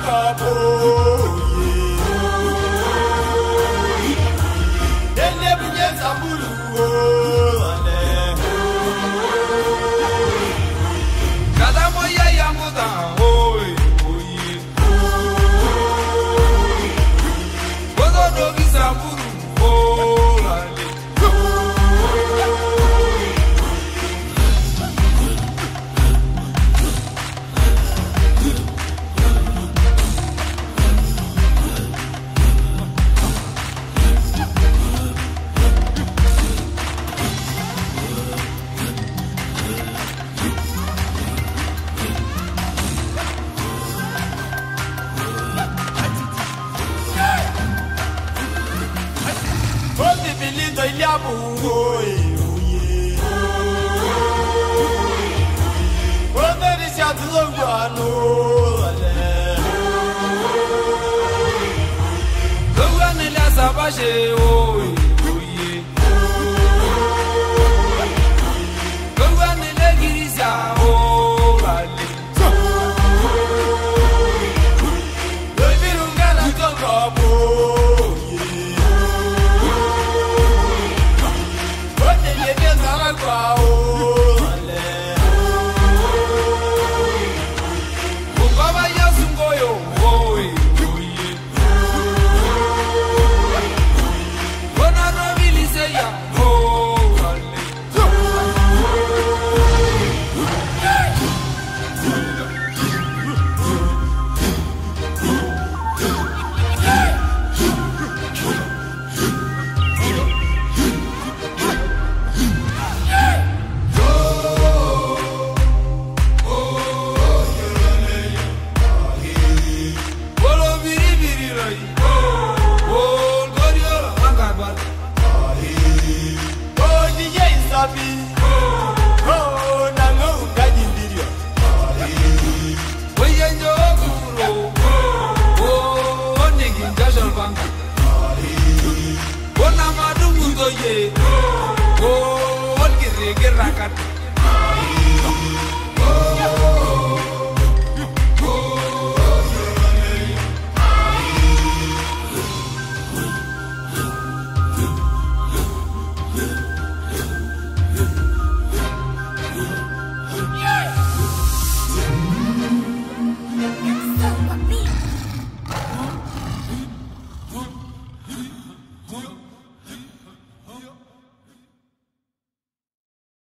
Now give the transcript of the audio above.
yenye ṣe o. Rakat